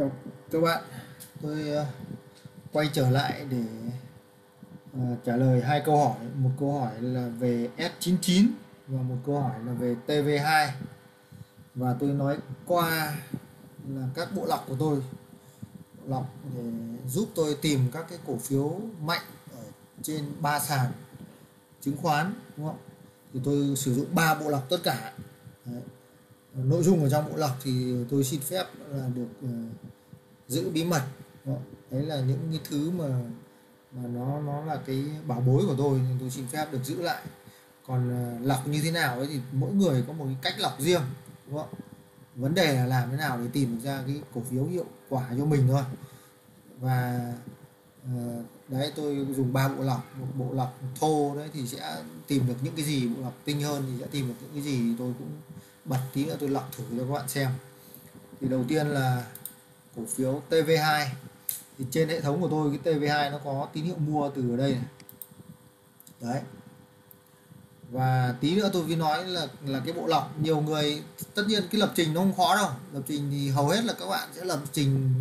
chào các bạn. Tôi uh, quay trở lại để uh, trả lời hai câu hỏi. Một câu hỏi là về S99 và một câu hỏi là về TV2 và tôi nói qua là các bộ lọc của tôi. Bộ lọc để giúp tôi tìm các cái cổ phiếu mạnh ở trên ba sàn chứng khoán đúng không? Thì tôi sử dụng ba bộ lọc tất cả. Đấy. nội dung ở trong bộ lọc thì tôi xin phép là được uh, giữ bí mật. Đấy là những cái thứ mà mà nó nó là cái bảo bối của tôi nên tôi xin phép được giữ lại. Còn ờ, lọc như thế nào ấy thì mỗi người có một cái cách lọc riêng đúng không? Vấn đề là làm thế nào để tìm được ra cái cổ phiếu hiệu quả cho mình thôi. Và uh, đấy tôi dùng ba bộ lọc một bộ lọc thô đấy thì sẽ tìm được những cái gì bộ lọc tinh hơn thì sẽ tìm được những cái gì thì tôi cũng bật tí nữa tôi lọc thử cho các bạn xem. Thì đầu tiên là cổ phiếu TV2 thì trên hệ thống của tôi cái TV2 nó có tín hiệu mua từ ở đây này. Đấy. Và tí nữa tôi mới nói là là cái bộ lọc, nhiều người, tất nhiên cái lập trình nó không khó đâu. Lập trình thì hầu hết là các bạn sẽ lập trình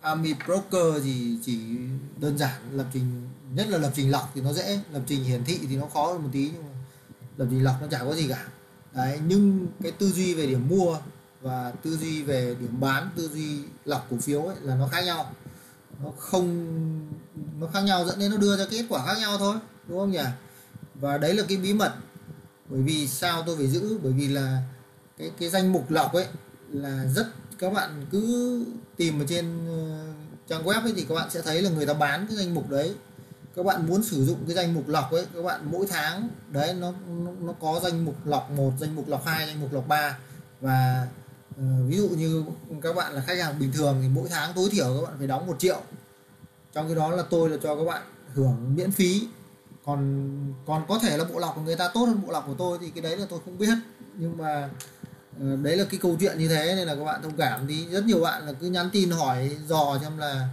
Army Broker thì chỉ đơn giản lập trình, nhất là lập trình lọc thì nó dễ. Lập trình hiển thị thì nó khó hơn một tí nhưng mà lập trình lọc nó chả có gì cả. Đấy, nhưng cái tư duy về điểm mua và tư duy về điểm bán tư duy lọc cổ phiếu ấy là nó khác nhau. Nó không nó khác nhau dẫn đến nó đưa ra kết quả khác nhau thôi đúng không nhỉ? Và đấy là cái bí mật. Bởi vì sao tôi phải giữ? Bởi vì là cái cái danh mục lọc ấy là rất các bạn cứ tìm ở trên ờ, trang web ấy thì các bạn sẽ thấy là người ta bán cái danh mục đấy. Các bạn muốn sử dụng cái danh mục lọc ấy các bạn mỗi tháng đấy nó nó, nó có danh mục lọc một danh mục lọc hai danh mục lọc ba. Và Ờ, ví dụ như các bạn là khách hàng bình thường thì mỗi tháng tối thiểu các bạn phải đóng một triệu. Trong cái đó là tôi là cho các bạn hưởng miễn phí. Còn còn có thể là bộ lọc của người ta tốt hơn bộ lọc của tôi thì cái đấy là tôi không biết. Nhưng mà ờ, đấy là cái câu chuyện như thế nên là các bạn thông cảm thì rất nhiều bạn là cứ nhắn tin hỏi, dò xem là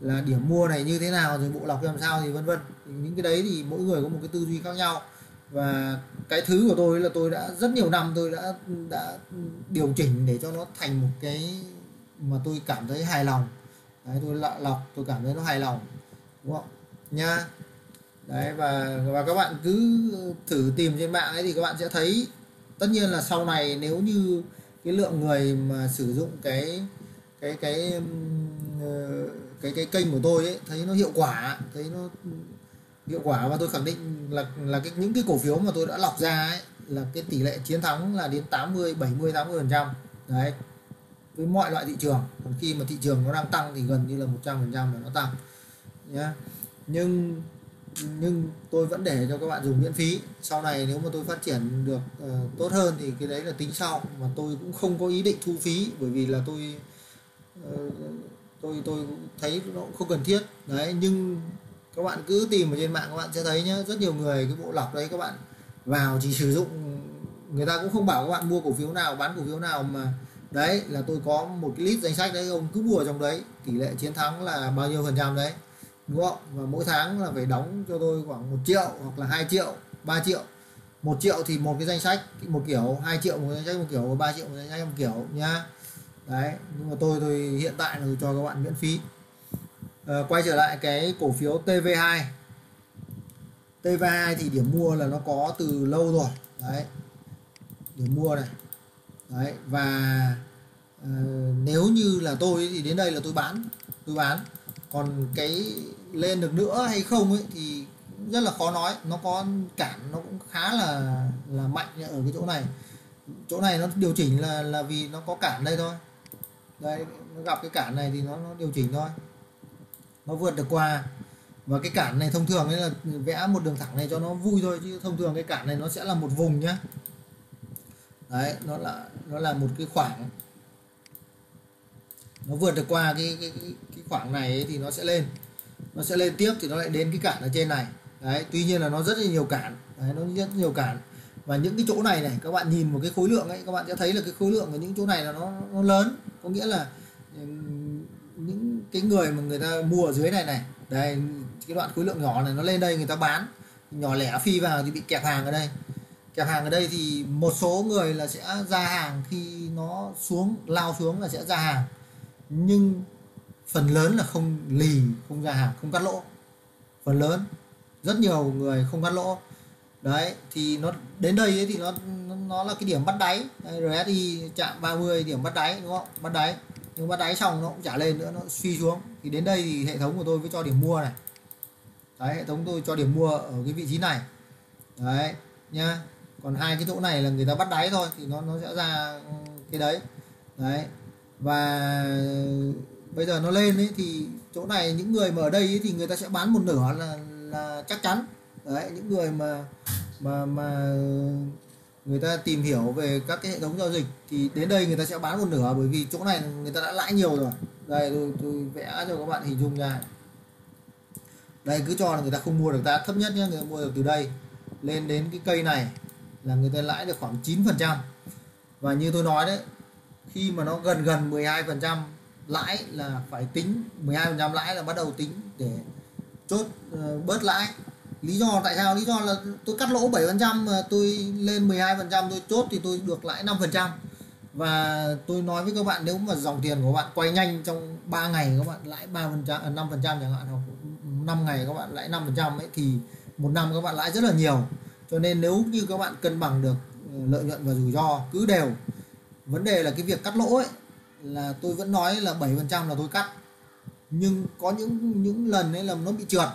là điểm mua này như thế nào, rồi bộ lọc làm sao thì vân vân. Những cái đấy thì mỗi người có một cái tư duy khác nhau và cái thứ của tôi là tôi đã, rất nhiều năm tôi đã đã điều chỉnh để cho nó thành một cái mà tôi cảm thấy hài lòng. Đấy, tôi lọ lọc, tôi cảm thấy nó hài lòng, đúng không? Nha. Đấy, và và các bạn cứ thử tìm trên mạng ấy thì các bạn sẽ thấy. Tất nhiên là sau này nếu như cái lượng người mà sử dụng cái cái cái ờ, cái cái kênh của tôi ấy, thấy nó hiệu quả, thấy nó hiệu quả và tôi khẳng định là là cái những cái cổ phiếu mà tôi đã lọc ra ấy là cái tỷ lệ chiến thắng là đến 80 70 80 phần trăm. Đấy. Với mọi loại thị trường còn khi mà thị trường nó đang tăng thì gần như là 100 phần trăm là nó tăng. Nhá. Nhưng nhưng tôi vẫn để cho các bạn dùng miễn phí. Sau này nếu mà tôi phát triển được uh, tốt hơn thì cái đấy là tính sau. Mà tôi cũng không có ý định thu phí bởi vì là tôi uh, tôi tôi thấy nó cũng không cần thiết. Đấy nhưng các bạn cứ tìm ở trên mạng, các bạn sẽ thấy nhá, rất nhiều người, cái bộ lọc đấy các bạn vào chỉ sử dụng, người ta cũng không bảo các bạn mua cổ phiếu nào, bán cổ phiếu nào mà. Đấy, là tôi có một cái list danh sách đấy, ông cứ mua trong đấy, tỷ lệ chiến thắng là bao nhiêu phần trăm đấy, đúng không? Và mỗi tháng là phải đóng cho tôi khoảng một triệu hoặc là 2 triệu 3 triệu. Một triệu thì một cái danh sách, một kiểu 2 triệu một danh sách, một kiểu và 3 triệu một danh sách, một kiểu nhá. Đấy, nhưng mà tôi tôi hiện tại là tôi cho các bạn miễn phí à, quay trở lại cái cổ phiếu TV2 TV2 thì điểm mua là nó có từ lâu rồi. Đấy. Điểm mua này. Đấy và uh, nếu như là tôi thì đến đây là tôi bán tôi bán. Còn cái lên được nữa hay không ấy thì rất là khó nói. Nó có cản nó cũng khá là là mạnh ở cái chỗ này. Chỗ này nó điều chỉnh là là vì nó có cản đây thôi. Đây nó gặp cái cản này thì nó nó điều chỉnh thôi nó vượt được qua. Và cái cản này thông thường ấy là vẽ một đường thẳng này cho nó vui thôi chứ thông thường cái cản này nó sẽ là một vùng nhá. Đấy nó là nó là một cái khoảng. Nó vượt được qua cái cái, cái, cái khoảng này ấy, thì nó sẽ lên. Nó sẽ lên tiếp thì nó lại đến cái cản ở trên này. Đấy tuy nhiên là nó rất là nhiều cản. Đấy, nó rất nhiều cản. Và những cái chỗ này này các bạn nhìn một cái khối lượng ấy các bạn sẽ thấy là cái khối lượng ở những chỗ này là nó nó lớn. Có nghĩa là cái người mà người ta mua ở dưới này này, đây, cái đoạn khối lượng nhỏ này nó lên đây người ta bán, nhỏ lẻ phi vào thì bị kẹp hàng ở đây. Kẹp hàng ở đây thì một số người là sẽ ra hàng khi nó xuống, lao xuống là sẽ ra hàng. Nhưng phần lớn là không lì, không ra hàng, không cắt lỗ. Phần lớn, rất nhiều người không cắt lỗ. Đấy, thì nó, đến đây ấy thì nó nó là cái điểm bắt đáy. RSI chạm 30 điểm bắt đáy, đúng không? Bắt đáy nhưng bắt đáy xong nó cũng trả lên nữa nó suy xuống. Thì đến đây thì hệ thống của tôi mới cho điểm mua này. Đấy hệ thống tôi cho điểm mua ở cái vị trí này. Đấy nhá. còn hai cái chỗ này là người ta bắt đáy thôi thì nó nó sẽ ra cái đấy. Đấy. Và bây giờ nó lên ấy thì chỗ này những người mà ở đây ấy, thì người ta sẽ bán một nửa là là chắc chắn. Đấy những người mà mà mà người ta tìm hiểu về các cái hệ thống giao dịch thì đến đây người ta sẽ bán một nửa bởi vì chỗ này người ta đã lãi nhiều rồi. Đây tôi, tôi vẽ cho các bạn hình dung ra. Đây cứ cho là người ta không mua được ta thấp nhất nhé người ta mua được từ đây lên đến cái cây này là người ta lãi được khoảng 9 phần trăm. Và như tôi nói đấy khi mà nó gần gần 12 phần trăm lãi là phải tính 12 phần trăm lãi là bắt đầu tính để chốt uh, bớt lãi lý do, tại sao? Lý do là tôi cắt lỗ 7 phần trăm mà tôi lên 12 phần trăm, tôi chốt thì tôi được lãi 5 phần trăm. Và tôi nói với các bạn, nếu mà dòng tiền của bạn quay nhanh trong 3 ngày, các bạn lãi 3 phần trăm à, 5 phần trăm chẳng hạn, hoặc 5 ngày các bạn lãi 5 phần trăm ấy, thì một năm các bạn lãi rất là nhiều. Cho nên nếu như các bạn cân bằng được ờ, lợi nhuận và rủi ro cứ đều, vấn đề là cái việc cắt lỗ ấy, là tôi vẫn nói là 7 phần trăm là tôi cắt. Nhưng có những những lần ấy là nó bị trượt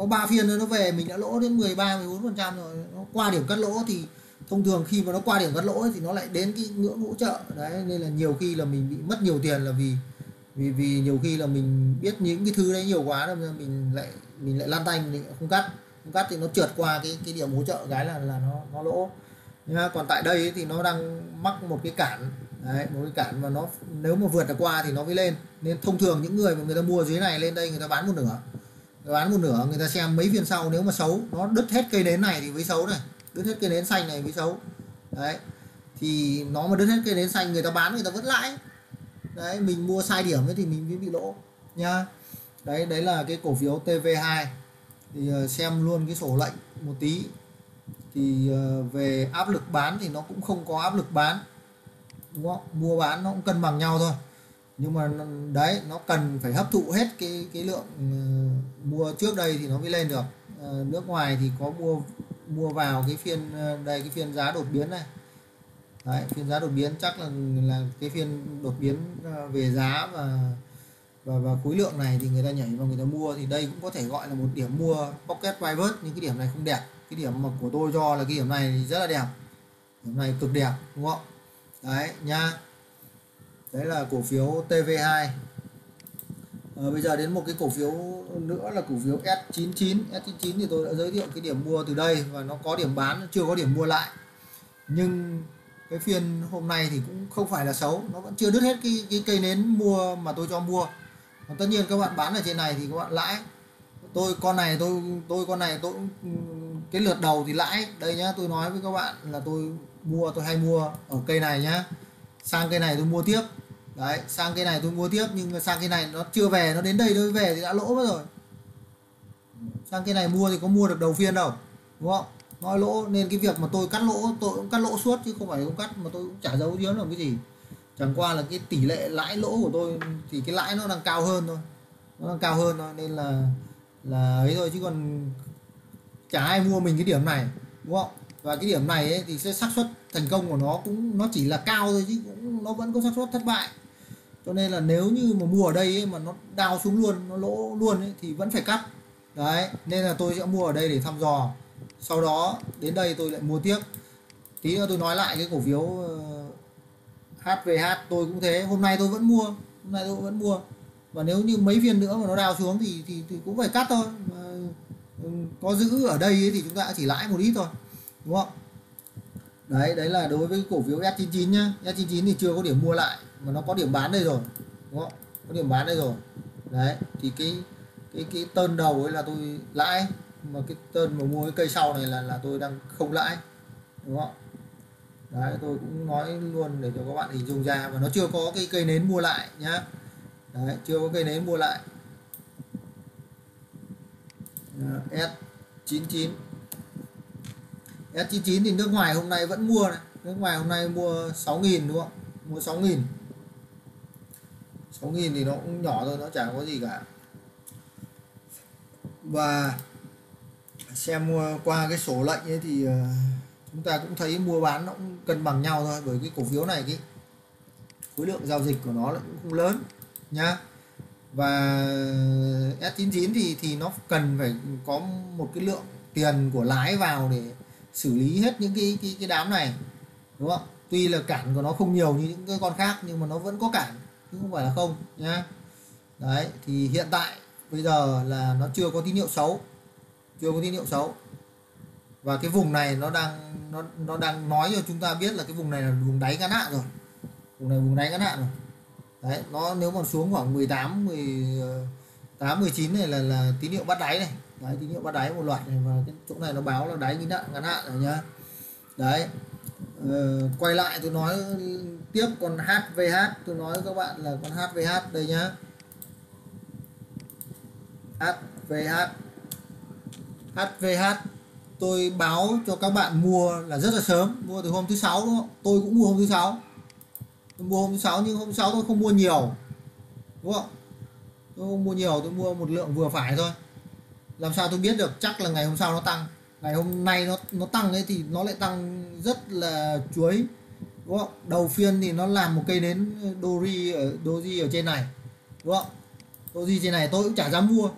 có ba phiên nữa nó về mình đã lỗ đến 13 14 phần trăm rồi. Nó qua điểm cắt lỗ thì thông thường khi mà nó qua điểm cắt lỗ ấy, thì nó lại đến cái ngưỡng hỗ trợ. Đấy nên là nhiều khi là mình bị mất nhiều tiền là vì vì vì nhiều khi là mình biết những cái thứ đấy nhiều quá nên mình lại mình lại lan tay mình không cắt. Không cắt thì nó trượt qua cái cái điểm hỗ trợ cái là là nó nó lỗ. Còn tại đây ấy, thì nó đang mắc một cái cản. Đấy một cái cản mà nó nếu mà vượt được qua thì nó mới lên. Nên thông thường những người mà người ta mua dưới này lên đây người ta bán một nửa bán một nửa, người ta xem mấy phiên sau, nếu mà xấu, nó đứt hết cây nến này thì mới xấu này. Đứt hết cây nến xanh này mới xấu. Đấy. Thì nó mà đứt hết cây nến xanh, người ta bán, người ta vẫn lãi đấy, mình mua sai điểm ấy thì mình mới bị lỗ nha đấy đấy là cái cổ phiếu TV2 thì ờ, xem luôn cái sổ lệnh một tí. Thì ờ, về áp lực bán thì nó cũng không có áp lực bán. Đúng không? Mua bán nó cũng cân bằng nhau thôi nhưng mà đấy nó cần phải hấp thụ hết cái cái lượng uh, mua trước đây thì nó mới lên được. Uh, nước ngoài thì có mua mua vào cái phiên uh, đây cái phiên giá đột biến này. Đấy, phiên giá đột biến chắc là là cái phiên đột biến uh, về giá và và và khối lượng này thì người ta nhảy vào người ta mua. Thì đây cũng có thể gọi là một điểm mua pocket private nhưng cái điểm này không đẹp. Cái điểm mà của tôi cho là cái điểm này thì rất là đẹp. Điểm này cực đẹp đúng không? Đấy nha đấy là cổ phiếu TV2 à, ờ, bây giờ đến một cái cổ phiếu nữa là cổ phiếu S99 S99 thì tôi đã giới thiệu cái điểm mua từ đây và nó có điểm bán chưa có điểm mua lại. Nhưng cái phiên hôm nay thì cũng không phải là xấu nó vẫn chưa đứt hết cái, cái cây nến mua mà tôi cho mua. Còn tất nhiên các bạn bán ở trên này thì các bạn lãi. Tôi con này tôi tôi con này tôi cái lượt đầu thì lãi. Đây nhá tôi nói với các bạn là tôi mua tôi hay mua ở cây này nhá sang cây này tôi mua tiếp. Đấy, sang cây này tôi mua tiếp, nhưng sang cây này nó chưa về, nó đến đây nó về thì đã lỗ mất rồi. Sang cây này mua thì có mua được đầu phiên đâu, đúng không? Nói lỗ nên cái việc mà tôi cắt lỗ, tôi cũng cắt lỗ suốt chứ không phải không cắt, mà tôi cũng chả giấu giếm làm cái gì. Chẳng qua là cái tỷ lệ lãi lỗ của tôi thì cái lãi nó đang cao hơn thôi. Nó đang cao hơn thôi, nên là là ấy thôi, chứ còn chả ai mua mình cái điểm này, đúng không? Và cái điểm này ấy, thì sẽ xác suất thành công của nó cũng nó chỉ là cao thôi chứ cũng nó vẫn có xác suất thất bại. Cho nên là nếu như mà mua ở đây ấy, mà nó đào xuống luôn nó lỗ luôn ấy, thì vẫn phải cắt. Đấy nên là tôi sẽ mua ở đây để thăm dò. Sau đó đến đây tôi lại mua tiếp. Tí nữa tôi nói lại cái cổ phiếu ờ, HVH tôi cũng thế. Hôm nay tôi vẫn mua hôm nay tôi vẫn mua. Và nếu như mấy phiên nữa mà nó đào xuống thì thì, thì cũng phải cắt thôi. Mà, ừ, có giữ ở đây ấy thì chúng ta chỉ lãi một ít thôi đúng không? Đấy đấy là đối với cổ phiếu S99 nhá. S99 thì chưa có điểm mua lại, mà nó có điểm bán đây rồi. Đúng không? Có điểm bán đây rồi. Đấy, thì cái cái cái tơn đầu ấy là tôi lãi, mà cái tơn mà mua cái cây sau này là là tôi đang không lãi. Đúng không? Đấy, tôi cũng nói luôn để cho các bạn hình dung ra, và nó chưa có cái cây nến mua lại nhá. Đấy, chưa có cây nến mua lại. Ờ, S99 S99 thì nước ngoài hôm nay vẫn mua này nước ngoài hôm nay mua 6.000 đúng không? Mua 6.000 6.000 thì nó cũng nhỏ thôi, nó chẳng có gì cả. Và xem qua cái sổ lệnh ấy thì ờ, chúng ta cũng thấy mua bán nó cũng cân bằng nhau thôi, bởi cái cổ phiếu này cái khối lượng giao dịch của nó là cũng không lớn, nhá. Và S99 thì thì nó cần phải có một cái lượng tiền của lái vào để xử lý hết những cái cái, cái đám này đúng không? Tuy là cản của nó không nhiều như những cái con khác nhưng mà nó vẫn có cản chứ không phải là không nhá. Đấy thì hiện tại bây giờ là nó chưa có tín hiệu xấu chưa có tín hiệu xấu. Và cái vùng này nó đang nó nó đang nói cho chúng ta biết là cái vùng này là vùng đáy ngắn hạn rồi. Vùng này vùng đáy ngắn hạn rồi. Đấy nó nếu mà xuống khoảng 18 18 19 này là là tín hiệu bắt đáy này đấy tín hiệu bắt đáy một loạt này và cái chỗ này nó báo là đáy ngắn hạn ngắn hạn rồi nhá. Đấy ừ, quay lại tôi nói tiếp còn HVH tôi nói các bạn là con HVH đây nhá. HVH HVH tôi báo cho các bạn mua là rất là sớm mua từ hôm thứ sáu đúng không? Tôi cũng mua hôm thứ sáu. Tôi mua hôm thứ sáu nhưng hôm thứ sáu tôi không mua nhiều đúng không? Tôi không mua nhiều tôi mua một lượng vừa phải thôi làm sao tôi biết được? Chắc là ngày hôm sau nó tăng. Ngày hôm nay nó nó tăng ấy thì nó lại tăng rất là chuối. Đúng không? Đầu phiên thì nó làm một cây nến ờ, doji ở doji ở trên này. Đúng không? Doji trên này tôi cũng chả dám mua.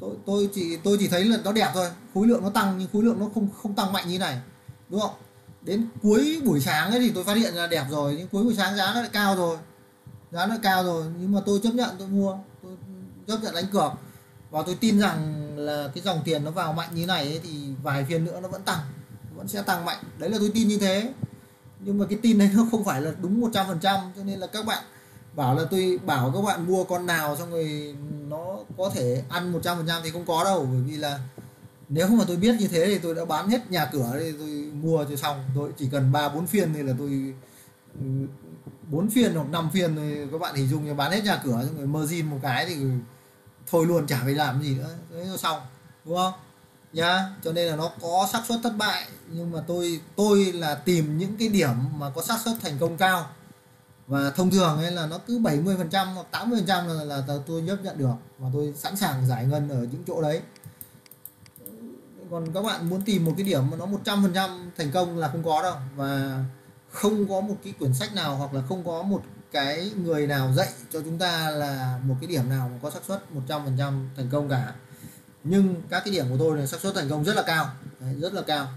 Tôi tôi chỉ tôi chỉ thấy là nó đẹp thôi. Khối lượng nó tăng nhưng khối lượng nó không không tăng mạnh như này. Đúng không? Đến cuối buổi sáng ấy thì tôi phát hiện là đẹp rồi. Nhưng cuối buổi sáng giá nó lại cao rồi. Giá nó cao rồi. Nhưng mà tôi chấp nhận tôi mua. Tôi chấp nhận đánh cược và tôi tin rằng là cái dòng tiền nó vào mạnh như này ấy, thì vài phiên nữa nó vẫn tăng vẫn sẽ tăng mạnh. Đấy là tôi tin như thế. Nhưng mà cái tin này nó không phải là đúng 100% cho nên là các bạn bảo là tôi bảo các bạn mua con nào xong rồi nó có thể ăn 100% thì không có đâu. Bởi vì là nếu mà tôi biết như thế thì tôi đã bán hết nhà cửa thì tôi mua cho xong. Tôi chỉ cần ba bốn phiên thì là tôi ừ, bốn phiên hoặc năm phiên thì các bạn hình dung như bán hết nhà cửa xong rồi margin một cái thì thôi luôn chả phải làm gì nữa. Thế là xong đúng không? Nhá cho nên là nó có xác suất thất bại nhưng mà tôi tôi là tìm những cái điểm mà có xác suất thành công cao. Và thông thường ấy là nó cứ 70 phần trăm hoặc 80 phần trăm là, là tôi chấp nhận được và tôi sẵn sàng giải ngân ở những chỗ đấy. Còn các bạn muốn tìm một cái điểm mà nó 100 phần trăm thành công là không có đâu. Và không có một cái quyển sách nào hoặc là không có một cái người nào dạy cho chúng ta là một cái điểm nào mà có xác suất 100 phần trăm thành công cả. Nhưng các cái điểm của tôi là xác suất thành công rất là cao. Đấy, rất là cao.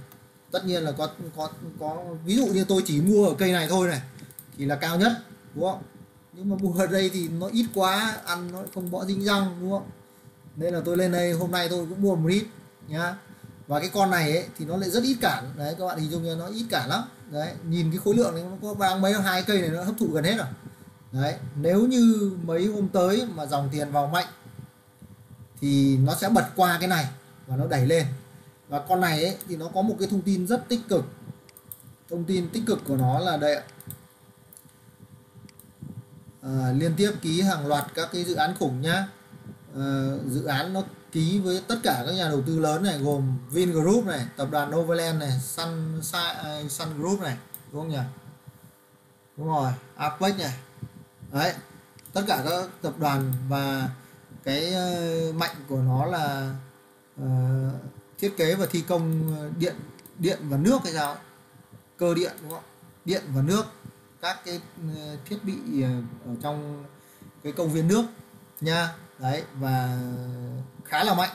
Tất nhiên là có có có ví dụ như tôi chỉ mua ở cây này thôi này thì là cao nhất đúng không? Nhưng mà mua ở đây thì nó ít quá ăn nó không bỏ dính răng đúng không? Nên là tôi lên đây hôm nay tôi cũng mua một ít nhá và cái con này ấy, thì nó lại rất ít cản. Đấy các bạn hình dung như nó ít cản lắm. Đấy nhìn cái khối lượng này nó có ba mấy hai cây này nó hấp thụ gần hết rồi. Đấy nếu như mấy hôm tới mà dòng tiền vào mạnh thì nó sẽ bật qua cái này và nó đẩy lên. Và con này ấy, thì nó có một cái thông tin rất tích cực. Thông tin tích cực của nó là đây ạ. À, liên tiếp ký hàng loạt các cái dự án khủng nhá. À, dự án nó ký với tất cả các nhà đầu tư lớn này gồm Vingroup này tập đoàn Novaland này Sun à, Sun Group này đúng không nhỉ? Đúng rồi Apex này. Đấy tất cả các tập đoàn và cái ờ, mạnh của nó là uh, thiết kế và thi công điện điện và nước hay sao? Cơ điện đúng không? Điện và nước các cái ờ, thiết bị ở trong cái công viên nước nha. Đấy và khá là mạnh.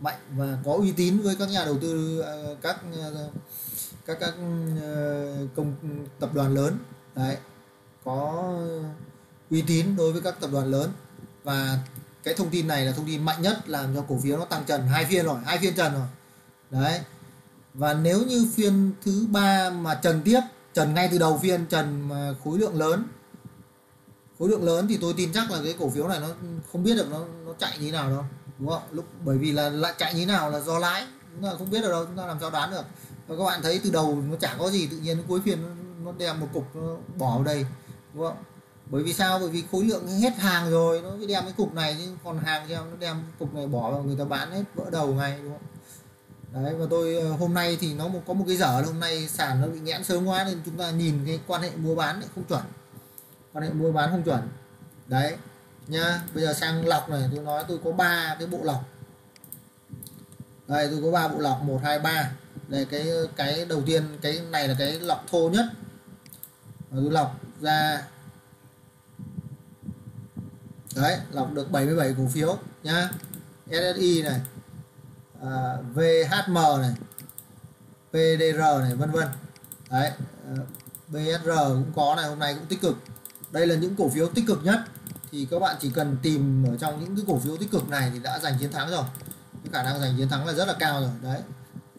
Mạnh và có uy tín với các nhà đầu tư ờ, ờ, các các các công, tập đoàn lớn. Đấy, có uy tín đối với các tập đoàn lớn. Và cái thông tin này là thông tin mạnh nhất, làm cho cổ phiếu nó tăng trần, hai phiên rồi, hai phiên trần rồi. Đấy, và nếu như phiên thứ ba mà trần tiếp, trần ngay từ đầu phiên, trần mà khối lượng lớn, khối lượng lớn thì tôi tin chắc là cái cổ phiếu này nó không biết được nó nó chạy như thế nào đâu đúng không? Lúc bởi vì là lại chạy như thế nào là do lái. Chúng ta không biết được đâu chúng ta làm sao đoán được. Và các bạn thấy từ đầu nó chả có gì tự nhiên cuối phiên nó, đem một cục nó bỏ vào đây. Đúng không? Bởi vì sao? Bởi vì khối lượng hết hàng rồi nó mới đem cái cục này chứ còn hàng cho nó đem cục này bỏ vào người ta bán hết vỡ đầu ngay đúng không? Đấy và tôi ờ, hôm nay thì nó có một cái dở hôm nay sàn nó bị nghẽn sớm quá nên chúng ta nhìn cái quan hệ mua bán lại không chuẩn. Quan hệ mua bán không chuẩn. Đấy nha bây giờ sang lọc này tôi nói tôi có ba cái bộ lọc. Đây tôi có ba bộ lọc một hai ba. Đây cái cái đầu tiên cái này là cái lọc thô nhất. Rồi tôi lọc ra. Đấy lọc được 77 cổ phiếu nhá. SSI này à, VHM này PDR này vân vân. Đấy ờ, BSR cũng có này hôm nay cũng tích cực. Đây là những cổ phiếu tích cực nhất thì các bạn chỉ cần tìm ở trong những cái cổ phiếu tích cực này thì đã giành chiến thắng rồi. Cái khả năng giành chiến thắng là rất là cao rồi. Đấy.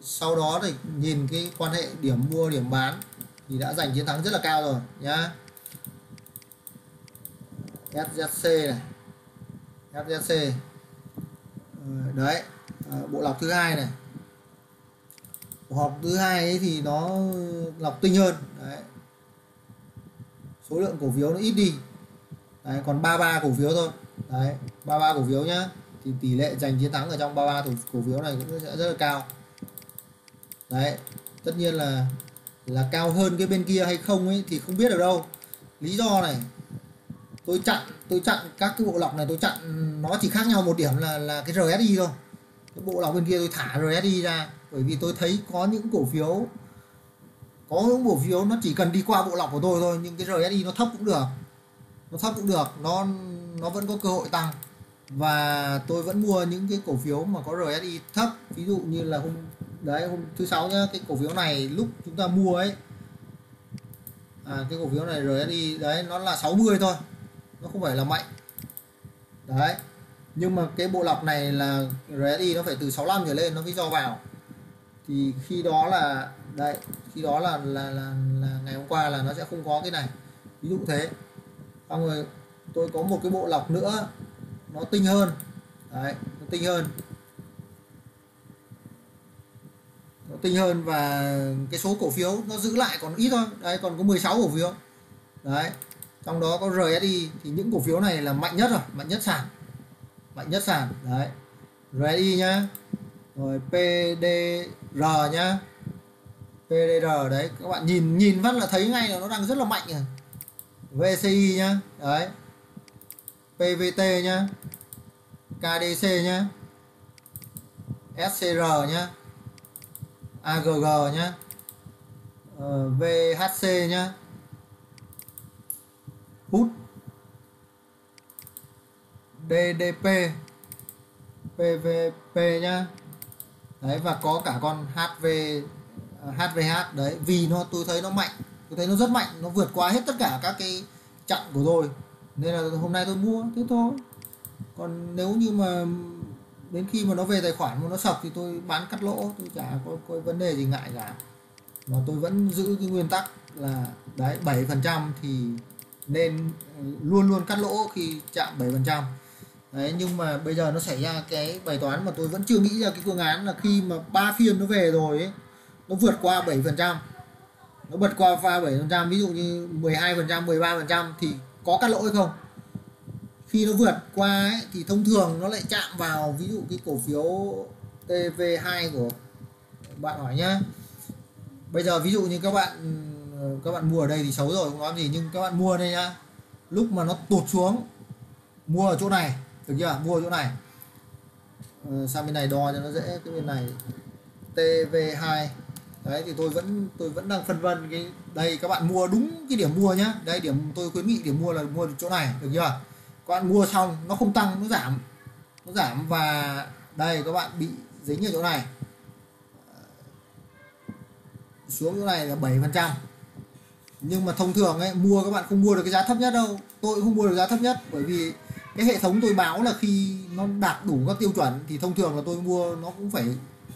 Sau đó thì nhìn cái quan hệ điểm mua, điểm bán thì đã giành chiến thắng rất là cao rồi, nhá. SZC này. SZC ờ, đấy. Ờ, bộ lọc thứ hai này. Bộ lọc thứ hai ấy thì nó lọc tinh hơn. Đấy. Số lượng cổ phiếu nó ít đi đấy, còn 33 cổ phiếu thôi. Đấy 33 cổ phiếu nhá. Thì tỷ lệ giành chiến thắng ở trong 33 cổ, cổ phiếu này cũng sẽ rất là cao. Đấy tất nhiên là là cao hơn cái bên kia hay không ấy thì không biết được đâu. Lý do này tôi chặn tôi chặn các cái bộ lọc này tôi chặn nó chỉ khác nhau một điểm là là cái RSI thôi. Cái bộ lọc bên kia tôi thả RSI ra bởi vì tôi thấy có những cổ phiếu có những cổ phiếu nó chỉ cần đi qua bộ lọc của tôi thôi nhưng cái RSI nó thấp cũng được nó thấp cũng được nó nó vẫn có cơ hội tăng. Và tôi vẫn mua những cái cổ phiếu mà có RSI thấp. Ví dụ như là hôm đấy hôm thứ sáu nhá cái cổ phiếu này lúc chúng ta mua ấy à, cái cổ phiếu này RSI đấy nó là 60 thôi. Nó không phải là mạnh. Đấy. Nhưng mà cái bộ lọc này là RSI nó phải từ 65 trở lên nó mới do vào. Thì khi đó là đấy khi đó là là, là là ngày hôm qua là nó sẽ không có cái này. Ví dụ thế xong rồi tôi có một cái bộ lọc nữa, nó tinh hơn. Đấy, nó tinh hơn. Nó tinh hơn và cái số cổ phiếu nó giữ lại còn ít thôi. Đấy, còn có 16 cổ phiếu. Đấy, trong đó có RSI thì những cổ phiếu này là mạnh nhất rồi, mạnh nhất sàn. Mạnh nhất sàn, đấy. RSI nhá. Rồi PDR nhá. PDR đấy, các bạn nhìn nhìn phát là thấy ngay là nó đang rất là mạnh rồi. VCI nhá. Đấy. PVT nhá. KDC nhá. SCR nhá. AGG nhá. Ờ, uh, VHC nhá. Hút. DDP PVP nhá. Đấy và có cả con HV HVH đấy vì nó tôi thấy nó mạnh tôi thấy nó rất mạnh nó vượt qua hết tất cả các cái chặn của tôi. Nên là hôm nay tôi mua thế thôi. Còn nếu như mà đến khi mà nó về tài khoản mà nó sập thì tôi bán cắt lỗ tôi chả có, có vấn đề gì ngại cả. Mà tôi vẫn giữ cái nguyên tắc là đấy 7 phần trăm thì nên luôn luôn cắt lỗ khi chạm 7 phần trăm. Đấy nhưng mà bây giờ nó xảy ra cái bài toán mà tôi vẫn chưa nghĩ ra cái phương án là khi mà ba phiên nó về rồi ấy, nó vượt qua 7 phần trăm nó bật qua pha 7 phần trăm ví dụ như 12 phần trăm 13 phần trăm thì có cắt lỗ hay không? Khi nó vượt qua ấy, thì thông thường nó lại chạm vào ví dụ cái cổ phiếu TV2 của bạn hỏi nhá. Bây giờ ví dụ như các bạn các bạn mua ở đây thì xấu rồi không nói gì nhưng các bạn mua đây nhá. Lúc mà nó tụt xuống mua ở chỗ này được chưa? Mua ở chỗ này. Ừ, sang bên này đo cho nó dễ cái bên này TV2 đấy, thì tôi vẫn tôi vẫn đang phân vân cái đây, các bạn mua đúng cái điểm mua nhá. Đây, điểm tôi khuyến nghị điểm mua là mua chỗ này, được chưa? Các bạn mua xong, nó không tăng, nó giảm. Nó giảm và đây, các bạn bị dính ở chỗ này. Xuống chỗ này là 7 phần trăm. Nhưng mà thông thường ấy, mua các bạn không mua được cái giá thấp nhất đâu. Tôi không mua được giá thấp nhất, bởi vì cái hệ thống tôi báo là khi nó đạt đủ các tiêu chuẩn thì thông thường là tôi mua nó cũng phải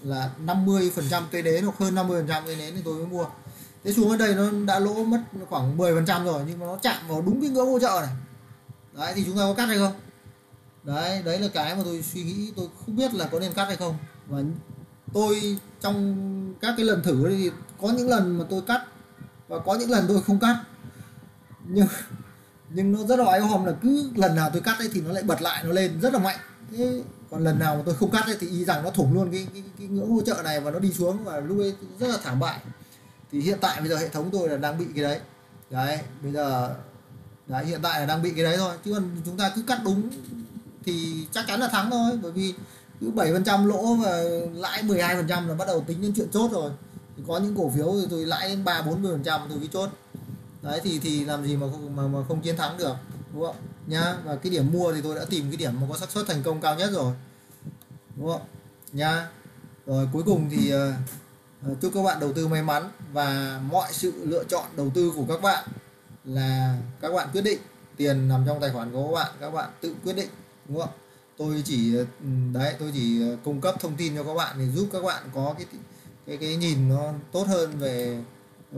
là 50 phần trăm cây nến hoặc hơn 50 phần trăm cây nến thì tôi mới mua. Thế xuống ở đây nó đã lỗ mất khoảng 10 phần trăm rồi, nhưng mà nó chạm vào đúng cái ngưỡng hỗ trợ này. Đấy, thì chúng ta có cắt hay không? Đấy đấy là cái mà tôi suy nghĩ, tôi không biết là có nên cắt hay không. Và tôi trong các cái lần thử thì có những lần mà tôi cắt và có những lần tôi không cắt. Nhưng nhưng nó rất là oái hòm là cứ lần nào tôi cắt ấy thì nó lại bật lại, nó lên rất là mạnh. Thế còn lần nào mà tôi không cắt ấy thì y rằng nó thủng luôn cái, cái, cái ngưỡng hỗ trợ này và nó đi xuống và lúc ấy rất là thảm bại. Thì hiện tại bây giờ hệ thống tôi là đang bị cái đấy. Đấy bây giờ đấy hiện tại là đang bị cái đấy thôi. Chứ còn chúng ta cứ cắt đúng thì chắc chắn là thắng thôi. Bởi vì cứ 7% lỗ và lãi 12% là bắt đầu tính đến chuyện chốt rồi. Thì có những cổ phiếu thì tôi lãi đến 3 40% tôi mới chốt. Đấy thì thì làm gì mà không, mà, mà không chiến thắng được đúng không? Nhá và cái điểm mua thì tôi đã tìm cái điểm mà có xác suất thành công cao nhất rồi. Đúng không? Nhá. Rồi cuối cùng thì uh, chúc các bạn đầu tư may mắn và mọi sự lựa chọn đầu tư của các bạn là các bạn quyết định. Tiền nằm trong tài khoản của các bạn các bạn tự quyết định. Đúng không? Tôi chỉ ờ, đấy tôi chỉ cung cấp thông tin cho các bạn để giúp các bạn có cái cái cái nhìn nó tốt hơn về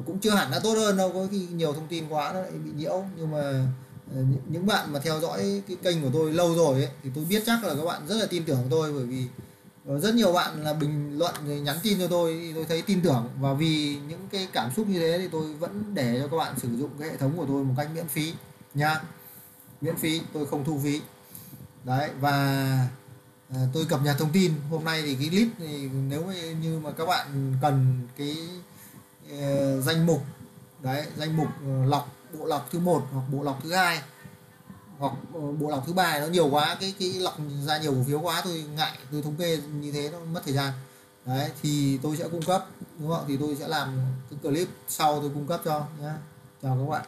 cũng chưa hẳn đã tốt hơn đâu có khi nhiều thông tin quá nó lại bị nhiễu. Nhưng mà Ờ, những bạn mà theo dõi cái kênh của tôi lâu rồi ấy, thì tôi biết chắc là các bạn rất là tin tưởng tôi bởi vì rất nhiều bạn là bình luận rồi nhắn tin cho tôi thì tôi thấy tin tưởng. Và vì những cái cảm xúc như thế thì tôi vẫn để cho các bạn sử dụng cái hệ thống của tôi một cách miễn phí nha. Miễn phí tôi không thu phí. Đấy và ờ, tôi cập nhật thông tin. Hôm nay thì cái clip thì nếu như mà các bạn cần cái uh, danh mục đấy danh mục lọc bộ lọc thứ một hoặc bộ lọc thứ hai hoặc ờ, bộ lọc thứ ba nó nhiều quá, cái cái lọc ra nhiều cổ phiếu quá tôi ngại, tôi thống kê như thế nó mất thời gian. Đấy, thì tôi sẽ cung cấp, đúng không thì tôi sẽ làm cái clip sau tôi cung cấp cho nhé chào các bạn.